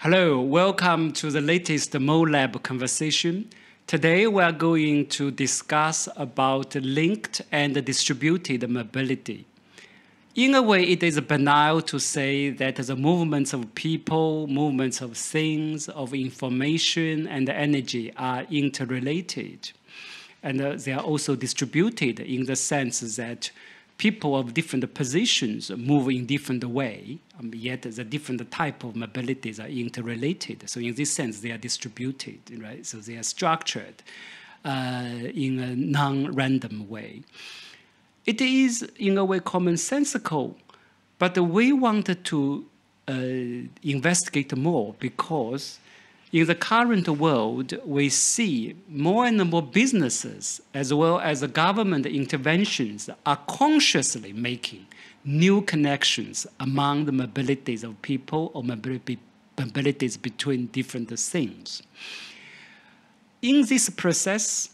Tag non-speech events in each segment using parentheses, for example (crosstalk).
Hello, welcome to the latest MoLab conversation. Today we are going to discuss about linked and distributed mobility. In a way, it is banal to say that the movements of people, movements of things, of information and energy are interrelated. And uh, they are also distributed in the sense that people of different positions move in different way, um, yet the different type of mobilities are interrelated. So in this sense, they are distributed, right? So they are structured uh, in a non-random way. It is, in a way, commonsensical, but we wanted to uh, investigate more because in the current world, we see more and more businesses as well as government interventions are consciously making new connections among the mobilities of people or mobilities between different things. In this process,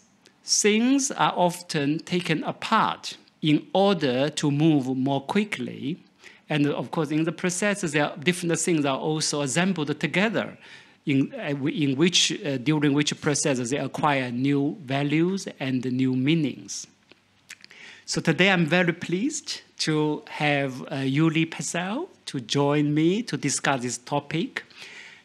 things are often taken apart in order to move more quickly. And of course, in the process, there are different things are also assembled together in, uh, in which, uh, during which process they acquire new values and new meanings. So today I'm very pleased to have uh, Juli Perczel to join me to discuss this topic.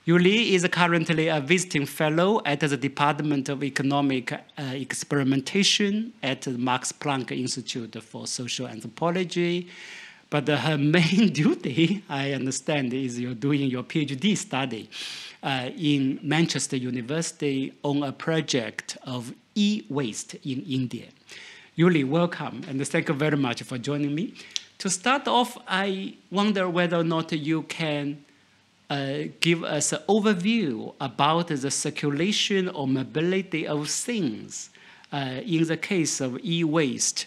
Juli is currently a visiting fellow at the Department of Economic uh, Experimentation at the Max Planck Institute for Social Anthropology. But her (laughs) main duty, I understand, is you're doing your PhD study uh, in Manchester University on a project of e-waste in India. Juli, welcome, and thank you very much for joining me. To start off, I wonder whether or not you can uh, give us an overview about the circulation or mobility of things uh, in the case of e-waste.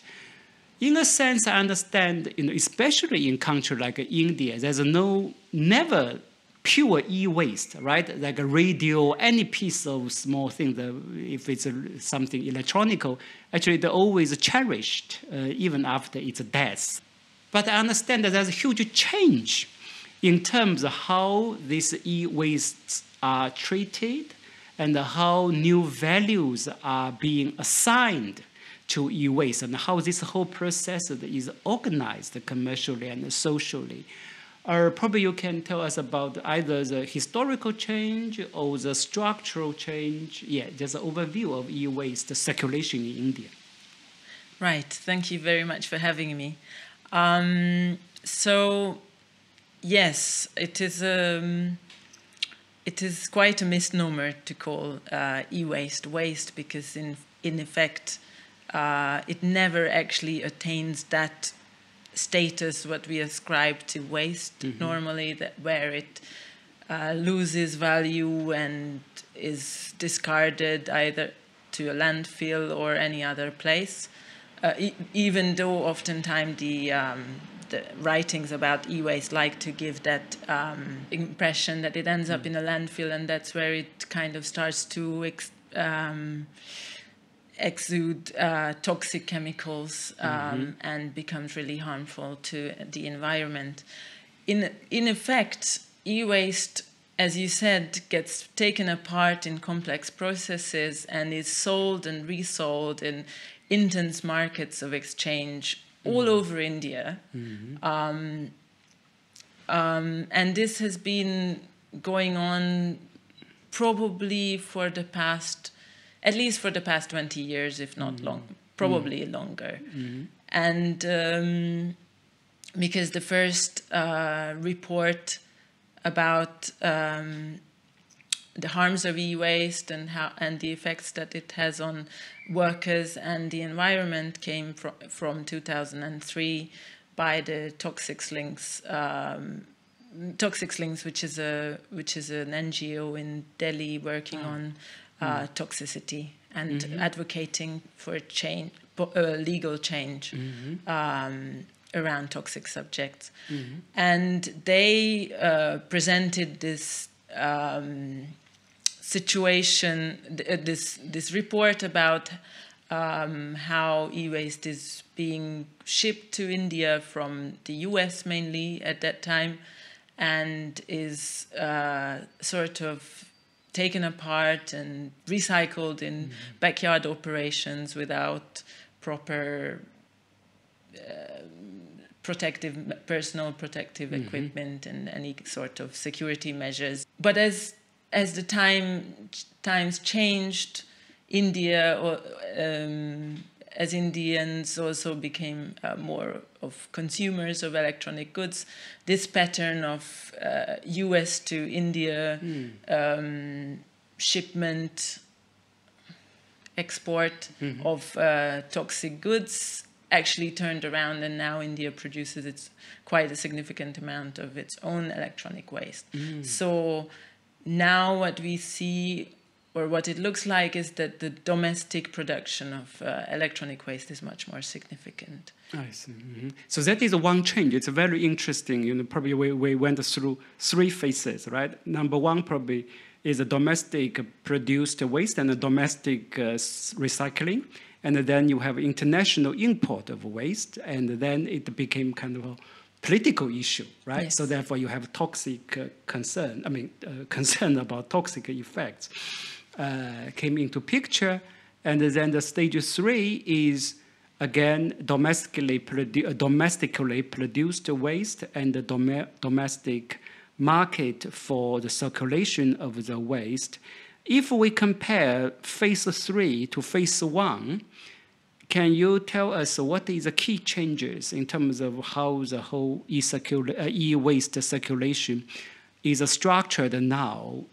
In a sense, I understand, you know, especially in country like India, there's no never pure e-waste, right? Like a radio, any piece of small thing, if it's a, something electronical, actually they're always cherished uh, even after its death. But I understand that there's a huge change in terms of how these e-wastes are treated and how new values are being assigned to e-waste and how this whole process is organized commercially and socially. Or probably you can tell us about either the historical change or the structural change. Yeah, just an overview of e-waste circulation in India. Right. Thank you very much for having me. Um, so, yes, it is. Um, it is quite a misnomer to call uh, e-waste waste because, in in effect, uh, it never actually attains that status what we ascribe to waste mm-hmm. normally that where it uh, loses value and is discarded either to a landfill or any other place uh, e- even though oftentimes the um, the writings about e-waste like to give that um, impression that it ends mm. up in a landfill and that's where it kind of starts to ex- um, exude uh, toxic chemicals um, mm-hmm. and becomes really harmful to the environment. In, in effect, e waste, as you said, gets taken apart in complex processes and is sold and resold in intense markets of exchange mm-hmm. all over India. Mm-hmm. Um, um, and this has been going on probably for the past at least for the past 20 years, if not mm. long, probably mm. longer. Mm. And um, because the first uh, report about um, the harms of e-waste and how and the effects that it has on workers and the environment came from from 2003 by the Toxics Links um, Toxics Links, which is a which is an NGO in Delhi working oh. on uh, mm. toxicity and mm-hmm. advocating for a change, uh, legal change mm-hmm. um, around toxic subjects. Mm-hmm. And they uh, presented this um, situation, th- uh, this this report about um, how e-waste is being shipped to India from the U.S. mainly at that time and is uh, sort of taken apart and recycled in mm-hmm. backyard operations without proper uh, protective personal protective mm-hmm. equipment and any sort of security measures but as as the time times changed india or um, as indians also became uh, more of consumers of electronic goods this pattern of uh, us to india mm. um, shipment export mm-hmm. of uh, toxic goods actually turned around and now India produces its quite a significant amount of its own electronic waste. Mm. So now what we see or what it looks like is that the domestic production of uh, electronic waste is much more significant. I see. Mm-hmm. So that is one change. It's very interesting. You know, probably we, we went through three phases, right? Number one probably is a domestic produced waste and a domestic uh, recycling and then you have international import of waste, and then it became kind of a political issue, right? Yes. So therefore, you have toxic uh, concern. I mean, uh, (laughs) concern about toxic effects came into picture, and then the stage three is again domestically produ- uh, domestically produced waste and the dom- domestic market for the circulation of the waste. If we compare phase three to phase one, can you tell us what is the key changes in terms of how the whole e-waste uh, circulation is structured now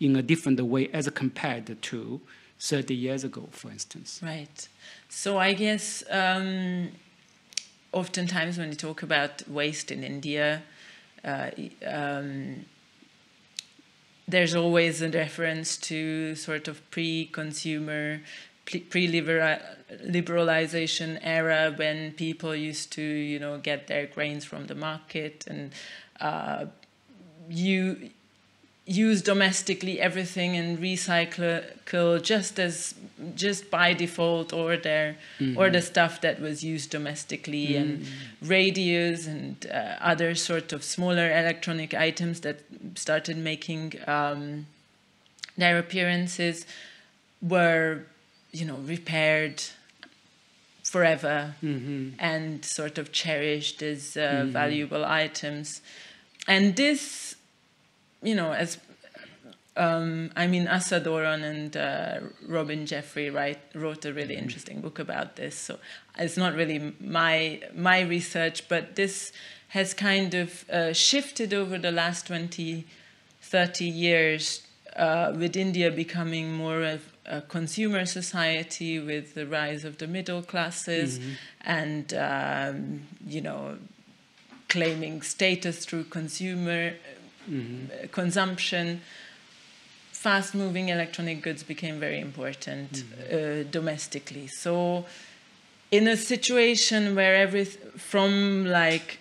in a different way as compared to 30 years ago, for instance? Right. So I guess um, oftentimes when you talk about waste in India, uh, um, there's always a reference to sort of pre-consumer pre-liberalization era when people used to you know get their grains from the market and uh, you use domestically everything and recycle just as just by default or their mm-hmm. or the stuff that was used domestically mm-hmm. and radios and uh, other sort of smaller electronic items that started making um, their appearances were you know repaired forever mm-hmm. and sort of cherished as uh, mm-hmm. valuable items and this you know, as um, I mean, Assa Doron and uh, Robin Jeffrey write, wrote a really interesting book about this. So it's not really my my research, but this has kind of uh, shifted over the last 20, 30 years, uh, with India becoming more of a consumer society with the rise of the middle classes mm-hmm. and, um, you know, claiming status through consumer mm-hmm. consumption, fast moving electronic goods became very important mm-hmm. uh, domestically. So, in a situation where every from like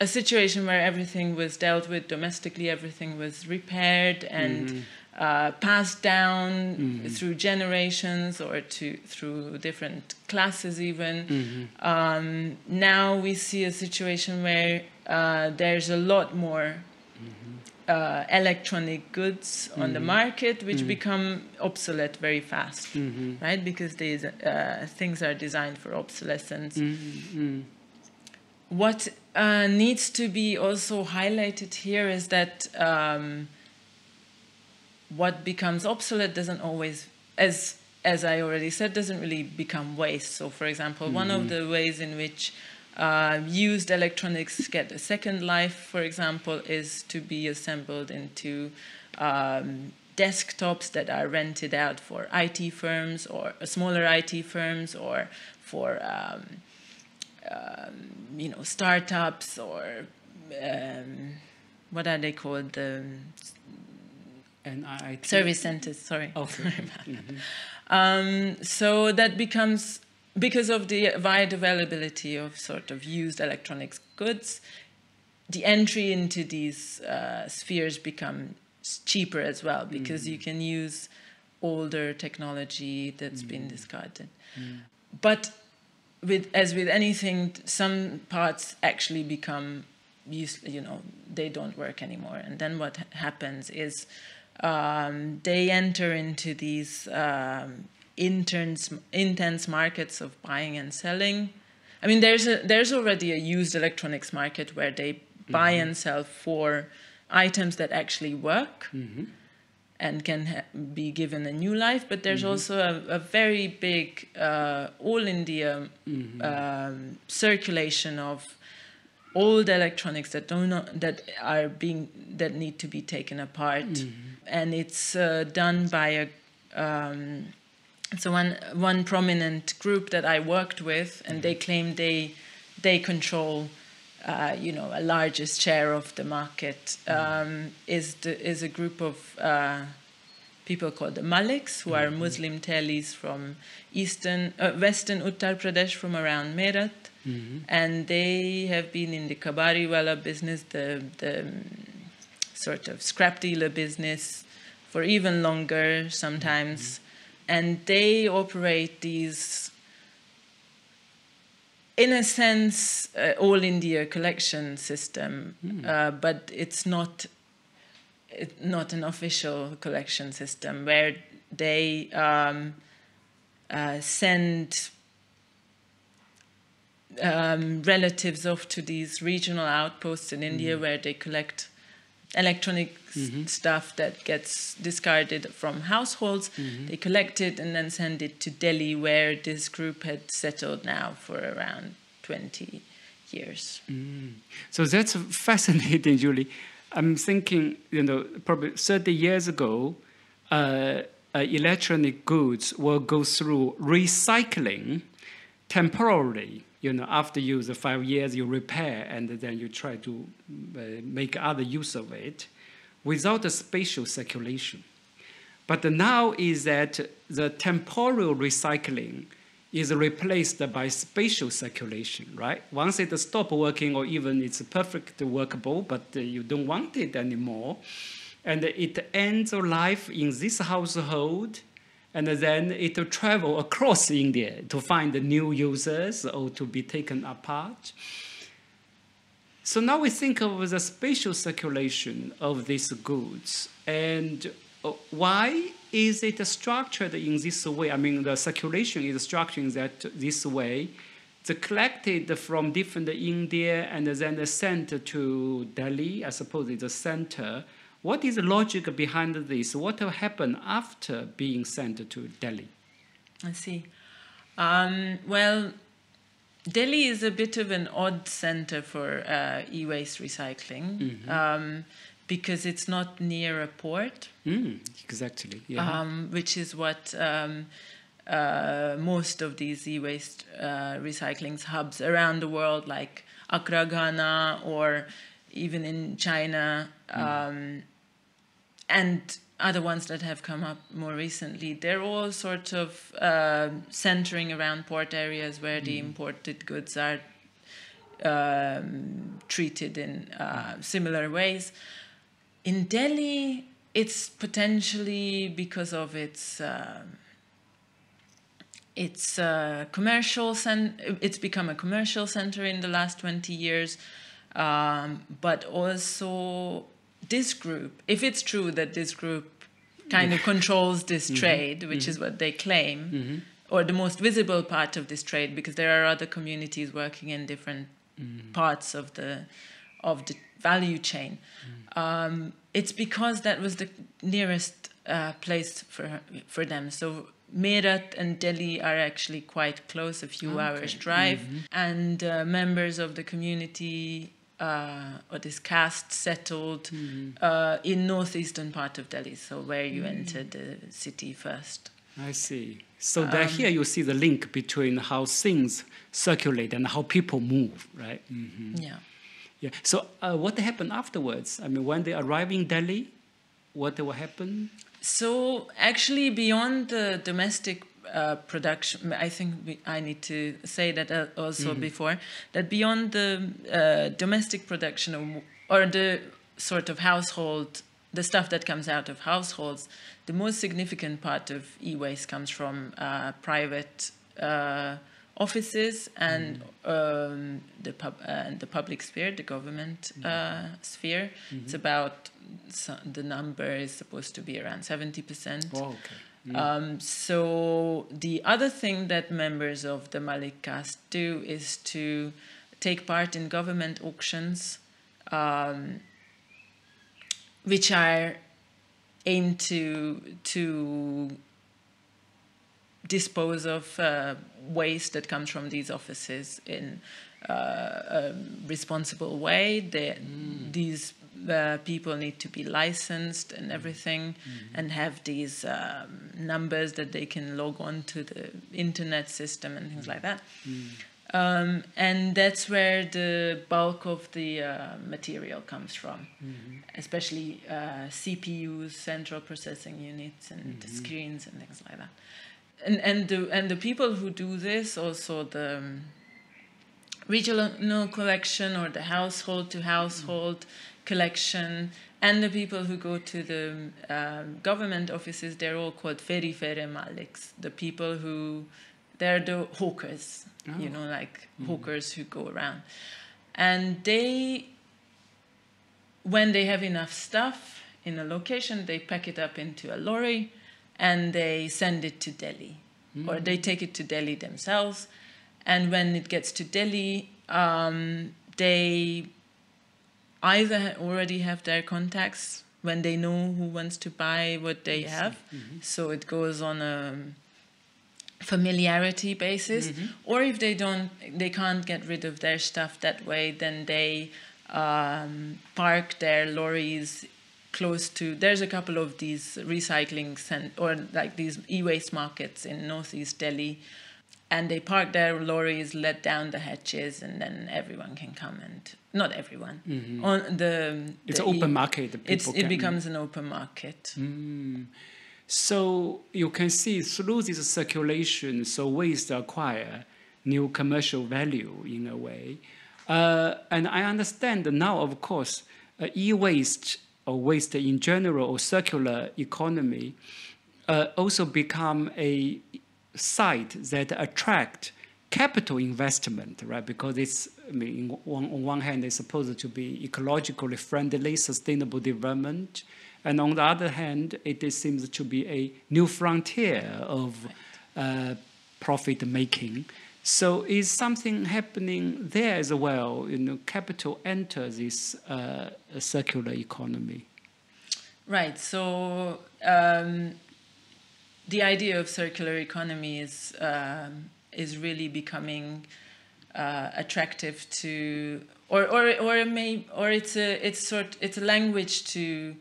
a situation where everything was dealt with domestically, everything was repaired and mm-hmm. uh, passed down mm-hmm. through generations or to through different classes. Even mm-hmm. um, now, we see a situation where uh, there's a lot more uh, electronic goods mm-hmm. on the mm-hmm. market, which mm-hmm. become obsolete very fast, mm-hmm. right? Because these uh, things are designed for obsolescence. Mm-hmm. What uh, needs to be also highlighted here is that um, what becomes obsolete doesn't always, as as I already said, doesn't really become waste. So, for example, one of mm-hmm. the ways in which uh, used electronics get a second life, for example, is to be assembled into um, desktops that are rented out for IT firms or uh, smaller IT firms or for um, um, you know startups or um, what are they called? Um, service centers. Sorry. Okay. (laughs) sorry mm-hmm. Um, so that becomes because of the wide availability of sort of used electronics goods, the entry into these uh, spheres become cheaper as well because mm. you can use older technology that's mm. been discarded. Mm. But with as with anything, some parts actually become use, you know, they don't work anymore. And then what happens is um, they enter into these um, intense, intense markets of buying and selling. I mean, there's a, there's already a used electronics market where they buy mm-hmm. and sell for items that actually work. Mm-hmm and can ha- be given a new life. But there's mm-hmm. also a, a, very big uh, all India mm-hmm. um, circulation of old electronics that don't that are being that need to be taken apart, mm-hmm. and it's uh, done by a. Um, so one one prominent group that I worked with, and they mm-hmm. claim they they control uh, you know, a largest share of the market um, is the, is a group of uh, people called the Maliks, who are mm-hmm. Muslim Telis from eastern, uh, western Uttar Pradesh, from around Meerut, mm-hmm. and they have been in the kabariwala business, the the um, sort of scrap dealer business, for even longer sometimes, mm-hmm. And they operate these in a sense, uh, all India collection system, mm. uh, but it's not it, not an official collection system where they um, uh, send um, relatives off to these regional outposts in India mm. where they collect electronic mm-hmm. stuff that gets discarded from households. Mm-hmm. They collect it and then send it to Delhi, where this group had settled now for around 20 years. Mm. So that's (laughs) fascinating, Juli. I'm thinking, you know, probably 30 years ago, uh, uh, electronic goods will go through recycling temporarily you know, after you the five years, you repair and then you try to uh, make other use of it without a spatial circulation. But now is that the temporal recycling is replaced by spatial circulation, right? Once it stops working or even it's perfectly workable, but you don't want it anymore, and it ends life in this household and then it will travel across India to find new users or to be taken apart. So now we think of the spatial circulation of these goods and uh, why is it structured in this way? I mean, the circulation is structured in that this way. It's collected from different India and then sent to Delhi. I suppose it's a center what is the logic behind this? What will happen after being sent to Delhi? I see. Um, well, Delhi is a bit of an odd center for uh, e waste recycling mm-hmm. um, because it's not near a port. Mm, exactly. Yeah. Um, which is what um, uh, most of these e waste uh, recycling hubs around the world, like Accra, Ghana, or even in China, mm and other ones that have come up more recently, they're all sort of uh, centering around port areas where mm. the imported goods are um, treated in uh, similar ways. In Delhi, it's potentially because of its uh, it's commercial cent- it's become a commercial center in the last 20 years um, but also this group, if it's true that this group kind of controls this mm-hmm. trade, which mm-hmm. is what they claim, mm-hmm. or the most visible part of this trade, because there are other communities working in different mm-hmm. parts of the of the value chain. Mm. Um, it's because that was the nearest uh, place for for them. So Meerut and Delhi are actually quite close, a few okay. hours drive, mm-hmm. and uh, members of the community uh, or this caste settled mm. uh, in northeastern part of Delhi, so where you mm. enter the city first. I see. So um, that here you see the link between how things circulate and how people move, right? Mm-hmm. Yeah. Yeah. So uh, what happened afterwards? I mean, when they arrive in Delhi, what will happen? So actually, beyond the domestic uh, production. I think we, I need to say that uh, also mm-hmm. before that beyond the uh, domestic production of, or the sort of household, the stuff that comes out of households, the most significant part of e-waste comes from uh, private uh, offices and um, the pub uh, the public sphere, the government uh, sphere. It's about so the number is supposed to be around seventy percent. Oh, okay. Um, so the other thing that members of the Malik caste do is to take part in government auctions, um, which are aimed to to dispose of uh, waste that comes from these offices in uh, a responsible way. They, These uh, people need to be licensed and everything, and have these um, numbers that they can log on to the internet system and things like that. Um, and that's where the bulk of the uh, material comes from, especially uh, CPUs, central processing units, and the screens and things like that. And and the and the people who do this also the um, regional collection or the household to household collection and the people who go to the um, government offices they're all called feri fere maliks the people who they're the hawkers you know like hawkers who go around. And they when they have enough stuff in a location they pack it up into a lorry and they send it to delhi. Or they take it to delhi themselves. And when it gets to Delhi, um, they either already have their contacts when they know who wants to buy what they have. So it goes on a familiarity basis. Or if they don't, they can't get rid of their stuff that way, then they um, park their lorries close to there's a couple of these recycling cent- or like these e-waste markets in northeast delhi and they park their lorries, let down the hatches, and then everyone can come and not everyone on the. It's the an open e- market. It's it becomes an open market. So you can see through this circulation, so waste acquire new commercial value in a way. Uh, and I understand now, of course, uh, e-waste or waste in general or circular economy uh, also become a site that attract capital investment, right? Because it's, I mean, on one hand, it's supposed to be ecologically friendly, sustainable development. And on the other hand, it seems to be a new frontier of uh, profit making. So is something happening there as well? You know, capital enters this uh, circular economy. Right. So um, the idea of circular economy is um, is really becoming uh, attractive to, or or or it may or it's a it's sort it's a language to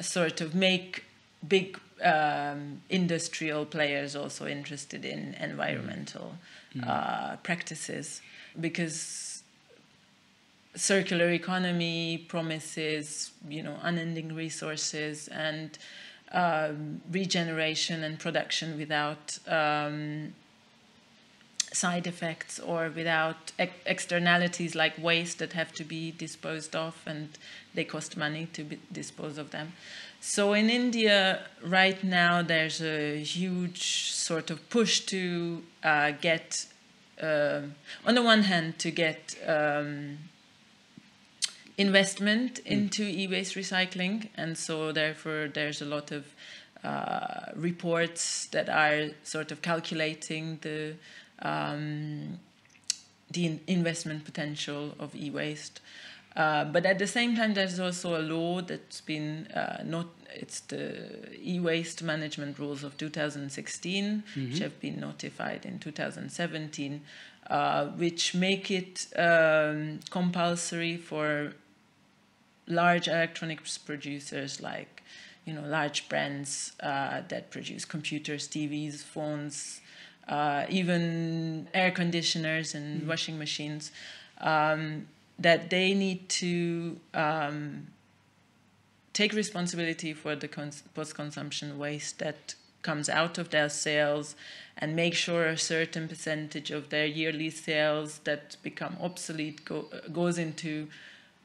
sort of make big um, industrial players also interested in environmental uh, practices. Because circular economy promises you know unending resources and um, regeneration and production without um, side effects or without ex- externalities like waste that have to be disposed of and they cost money to dispose of them. So in India right now there's a huge sort of push to uh, get, uh, on the one hand, to get um, investment into e-waste recycling, and so therefore there's a lot of uh, reports that are sort of calculating the um, the in- investment potential of e-waste. Uh, but at the same time, there's also a law that's been uh, not. It's the e-waste management rules of 2016, which have been notified in 2017, uh, which make it um, compulsory for large electronics producers like you know large brands uh, that produce computers tvs phones uh, even air conditioners and washing machines um, that they need to um, take responsibility for the cons- post-consumption waste that comes out of their sales and make sure a certain percentage of their yearly sales that become obsolete go, goes into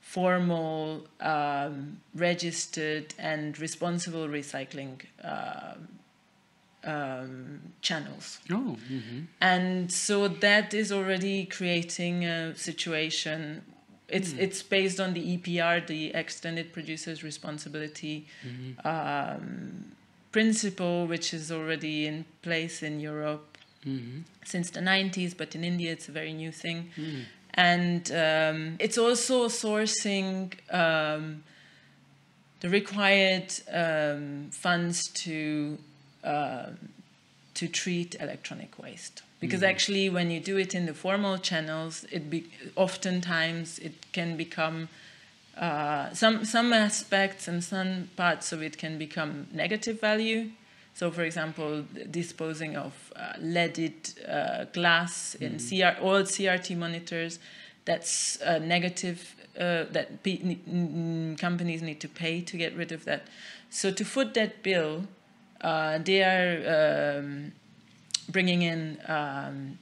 formal, um, registered, and responsible recycling um um, channels. Oh. Mm-hmm. And so that is already creating a situation. It's, mm. it's based on the EPR, the Extended Producer's Responsibility mm-hmm. um, principle, which is already in place in Europe mm-hmm. since the 90s, but in India it's a very new thing. Mm. And um, it's also sourcing um, the required um, funds to uh, to treat electronic waste because mm. actually when you do it in the formal channels it be, oftentimes it can become uh, some some aspects and some parts of it can become negative value so for example disposing of uh, leaded uh, glass mm. in CR, old crt monitors that's negative uh, that companies need to pay to get rid of that. So to foot that bill, uh, they are um, bringing in um,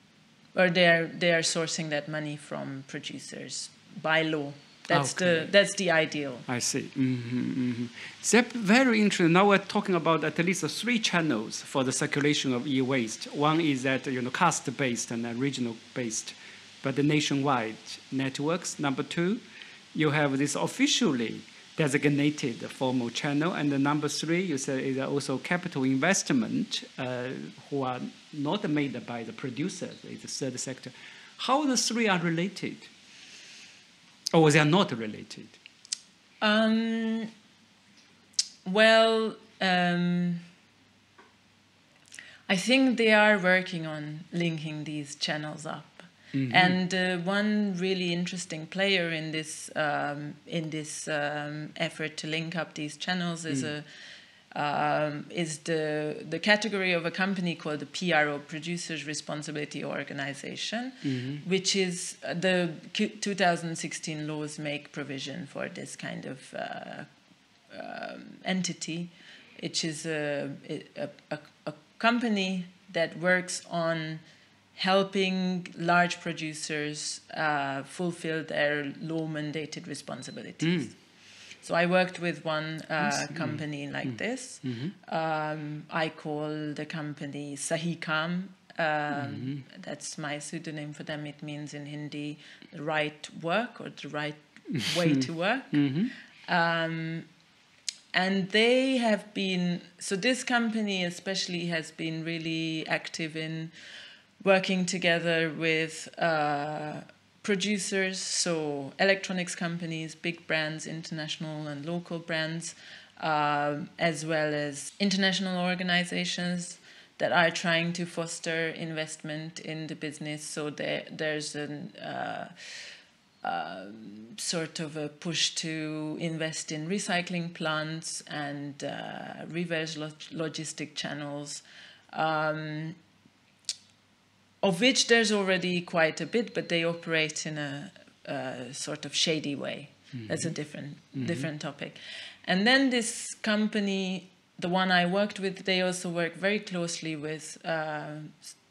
or they are they are sourcing that money from producers by law. That's okay. the that's the ideal. I see. Mm-hmm, mm-hmm. That's very interesting. Now we're talking about at least three channels for the circulation of e-waste. One is that you know caste-based and regional-based, but the nationwide networks. Number two you have this officially designated formal channel. And the number three, you said is also capital investment uh, who are not made by the producers, it's the third sector. How the three are related? Or they are not related? Um, well, um, I think they are working on linking these channels up. Mm-hmm. And uh, one really interesting player in this um, in this um, effort to link up these channels is mm. a um, is the the category of a company called the PRO Producers Responsibility Organization, mm-hmm. which is uh, the 2016 laws make provision for this kind of uh, um, entity, which is a, a, a, a company that works on helping large producers uh, fulfill their law mandated responsibilities. Mm. So I worked with one uh, company mm. like mm. this. Mm-hmm. Um, I call the company Sahikam. Um, mm-hmm. That's my pseudonym for them. It means in Hindi the right work or the right way to (laughs) work. Mm-hmm. Um, and they have been so this company especially has been really active in working together with uh, producers, so electronics companies, big brands, international and local brands, uh, as well as international organizations that are trying to foster investment in the business. So there, there's an uh, um, sort of a push to invest in recycling plants and uh, reverse log- logistic channels. Um, of which there's already quite a bit, but they operate in a, a sort of shady way. Mm-hmm. That's a different mm-hmm. different topic. And then this company, the one I worked with, they also work very closely with uh,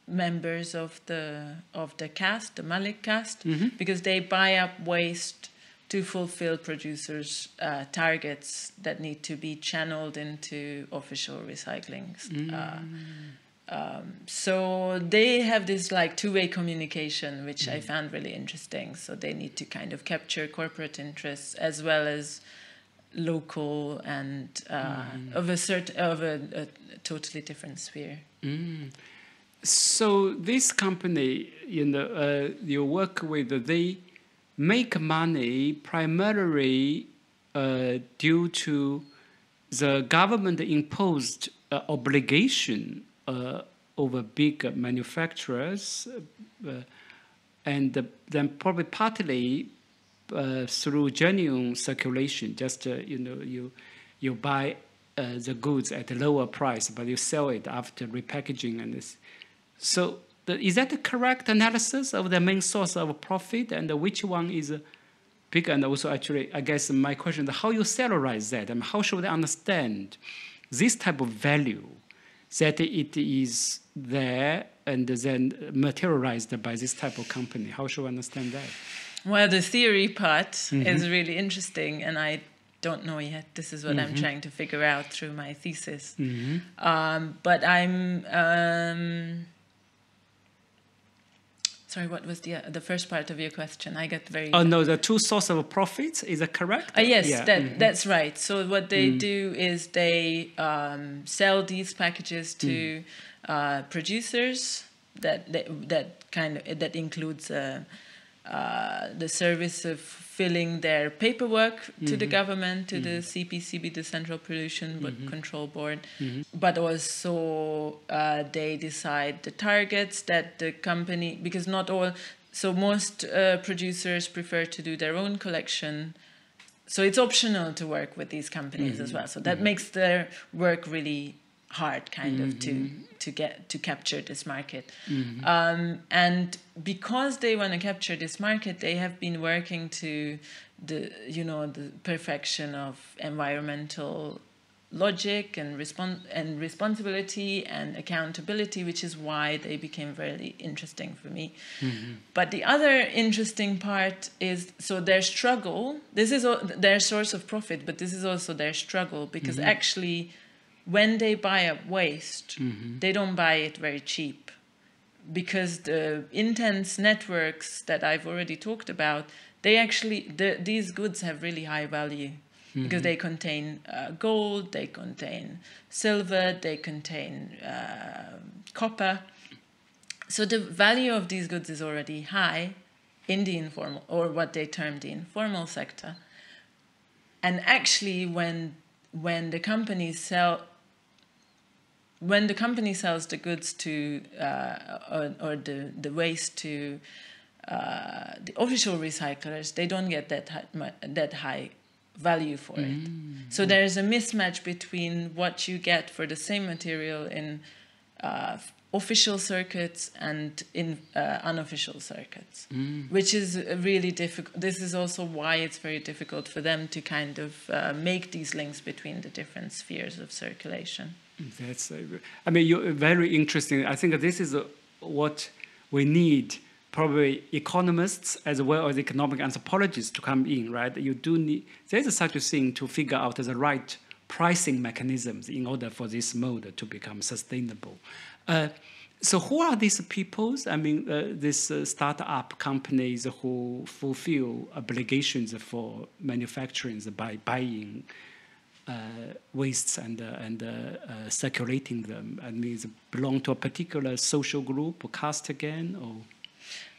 members of the of the caste, the Malik cast, mm-hmm. because they buy up waste to fulfill producers' uh, targets that need to be channeled into official recycling. Uh, mm. Um, so they have this like two-way communication, which mm. I found really interesting. So they need to kind of capture corporate interests as well as local and uh, mm. of a certain of a, a totally different sphere. Mm. So this company, you know, uh, you work with, they make money primarily uh, due to the government imposed uh, obligation over big manufacturers, uh, and then probably partly uh, through genuine circulation. Just you know, you you buy the goods at a lower price, but you sell it after repackaging and this. So is that the correct analysis of the main source of profit and which one is big? And also, actually, I guess my question is how you cellularize that and how should they understand this type of value that it is there and then materialized by this type of company. How should we understand that? Well, the theory part mm-hmm. is really interesting, and I don't know yet. This is what I'm Mm-hmm. trying to figure out through my thesis. Mhm. Um, but I'm. Um, sorry, what was the uh, the first part of your question? I got very. Oh no, the two sources of profits is that correct? Uh, yes, Yeah. that mhm. that's right. So what they do is they um, sell these packages to Mm. uh, producers. That, that that kind of that includes uh, the service of filling their paperwork to the Mhm. government, to the CPCB, the Central Pollution Mhm. Control Board, Mhm. but also uh, they decide the targets that the company because not all so most uh, producers prefer to do their own collection so it's optional to work with these companies as well so that makes their work really hard kind of to mm-hmm. to get to capture this market. Mm-hmm. Um, and because they want to capture this market they have been working to the you know the perfection of environmental logic and respon- and responsibility and accountability which is why they became very interesting for me. Mm-hmm. But the other interesting part is so their struggle this is their source of profit but this is also their struggle because actually when they buy up waste they don't buy it very cheap because the intense networks that I've already talked about, they actually the, these goods have really high value because they contain uh, gold, they contain silver, they contain uh, copper. So the value of these goods is already high in the informal or what they term the informal sector. And actually, when when the companies sell when the company sells the goods to uh, or, or the, the waste to uh, the official recyclers, they don't get that high, that high value for it. So there is a mismatch between what you get for the same material in uh, official circuits and in uh, unofficial circuits, which is really difficult. This is also why it's very difficult for them to kind of uh, make these links between the different spheres of circulation. That's, uh, I mean, you're very interesting. I think this is uh, what we need. Probably economists as well as economic anthropologists to come in, right? You do need there's such a thing to figure out the right pricing mechanisms in order for this mode to become sustainable. Uh, so, who are these peoples? I mean, uh, these uh, startup companies who fulfill obligations for manufacturing by buying wastes and, uh, and uh, uh, circulating them? I mean, belong to a particular social group or caste again? Or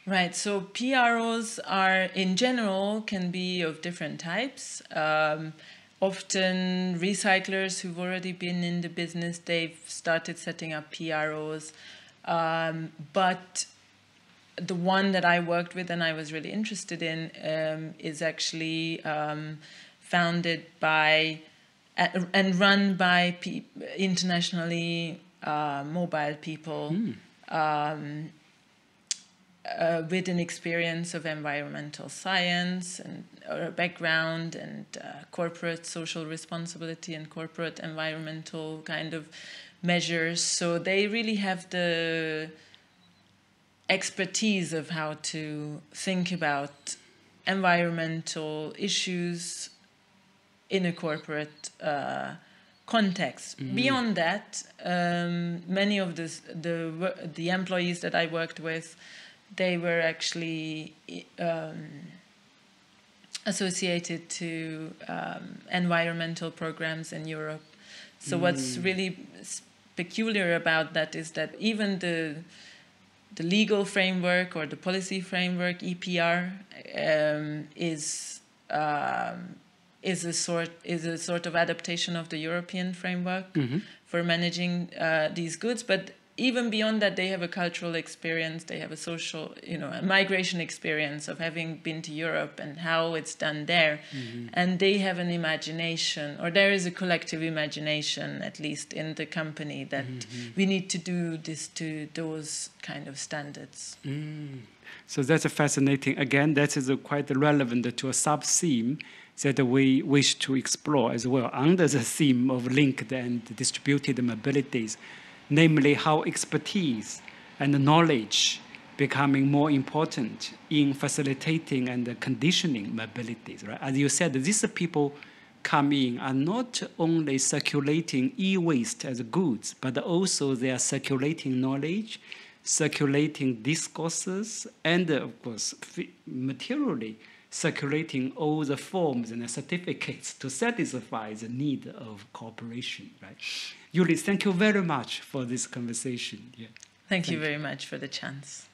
Right. So PROs are, in general, can be of different types. Um, often recyclers who've already been in the business, they've started setting up PROs. Um, but the one that I worked with and I was really interested in um, is actually um, founded by uh, and run by pe- internationally uh, mobile people. Um, uh, with an experience of environmental science and or a background and uh, corporate social responsibility and corporate environmental kind of measures. So they really have the expertise of how to think about environmental issues in a corporate uh, context. Beyond that, um, many of the the the employees that I worked with, they were actually um, associated to um, environmental programs in Europe. So what's really peculiar about that is that even the the legal framework or the policy framework EPR um, is um, is a sort is a sort of adaptation of the European framework mm-hmm. for managing uh, these goods. But even beyond that, they have a cultural experience. They have a social, you know, a migration experience of having been to Europe and how it's done there, mm-hmm. and they have an imagination, or there is a collective imagination, at least in the company, that mm-hmm. we need to do this to those kind of standards. Mm. So that's a fascinating. Again, that is a quite relevant to a sub theme that we wish to explore as well under the theme of linked and distributed mobilities, namely how expertise and knowledge becoming more important in facilitating and conditioning mobilities. Right, as you said, these people come in are not only circulating e-waste as goods, but also they are circulating knowledge, circulating discourses, and of course, materially circulating all the forms and the certificates to satisfy the need of cooperation. Right? Juli, thank you very much for this conversation. Yeah. Thank, thank you very much for the chance.